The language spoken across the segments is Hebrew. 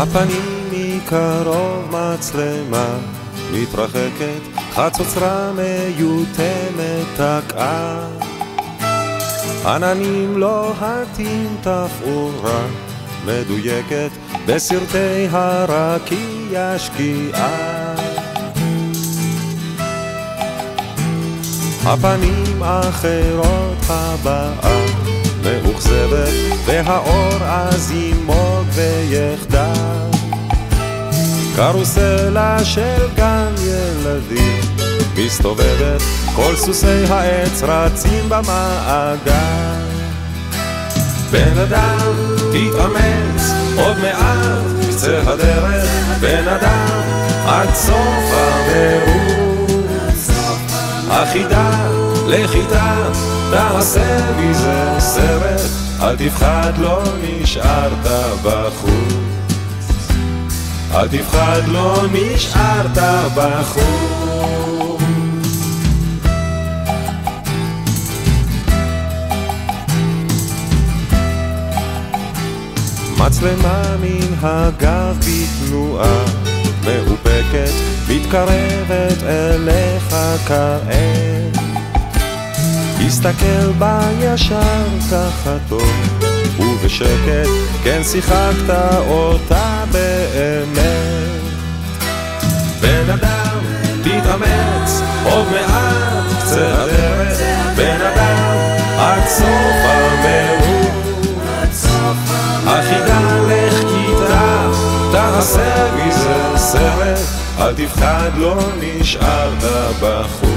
הפנים מקרוב מצלמה מתרחקת, חצוצרה מיותמת תקעה. עננים לוהטים תפאורה מדויקת בסרטי הרקיע שקיעה. הפנים אחרות הבאה מאוכזבת והאור אז ימוג ויחדל קרוסלה של גן ילדים מסתובבת כל סוסי העץ רצים במעגל. בן אדם תתאמץ עוד מעט קצה הדרך. בן אדם עד סוף המרוץ החידה לחידה תעשה מזה סרט אל תפחד לא נשארת בחוץ. אל תפחד לא נשארת בחוץ. מצלמה מן הגב בתנועה מאופקת מתקרבת אליך כעת הסתכל בה ישר ככה טוב ובשקט כן שיחקת אותה באמת. בן אדם תתאמץ עוד מעט קצה הדרך בן אדם עד סוף המרוץ החידה לך כיתה תעשה מזה סרט. אל תפחד לא נשארת בחוץ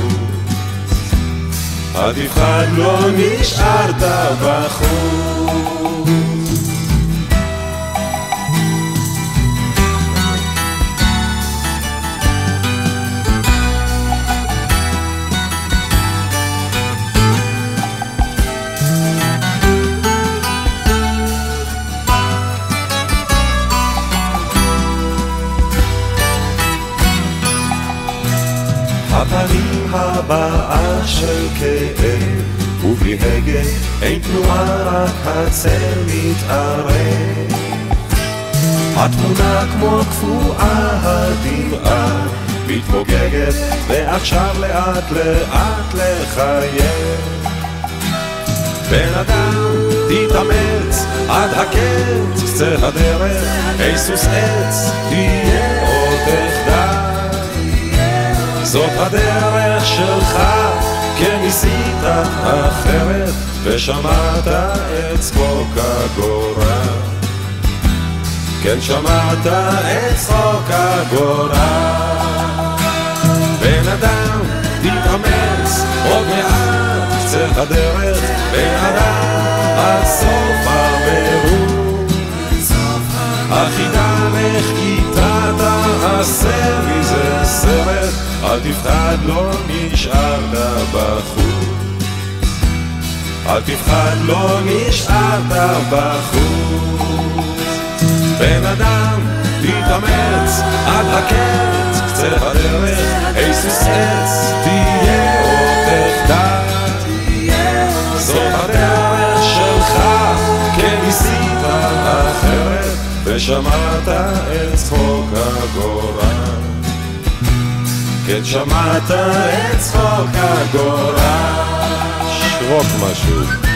אל תפחד לא נשארת בחוץ הפנים הבאה של כאב, ובלי הגה אין תנועה רק הצל מתערב. התמונה כמו קפואה הדמעה מתפוגגת, ועכשיו לאט לאט לחייב. בן אדם תתאמץ עד הקץ, קצה הדרך, היסוס עץ, תהיה זאת הדרך שלך, כן ניסית אחרת, ושמעת את צחוק הגורל. כן שמעת את צחוק הגורל. אל תפחד לא נשארת בחוץ. אל תפחד לא נשארת בחוץ. בן אדם תתאמץ עד הקץ קצה הדרך היסוס עץ תהיה עוד תחדל זאת הדרך שלך כן ניסית אחרת ושמעת את צחוק הגורל כן שמעת את צחוק הגורל שרוק משהו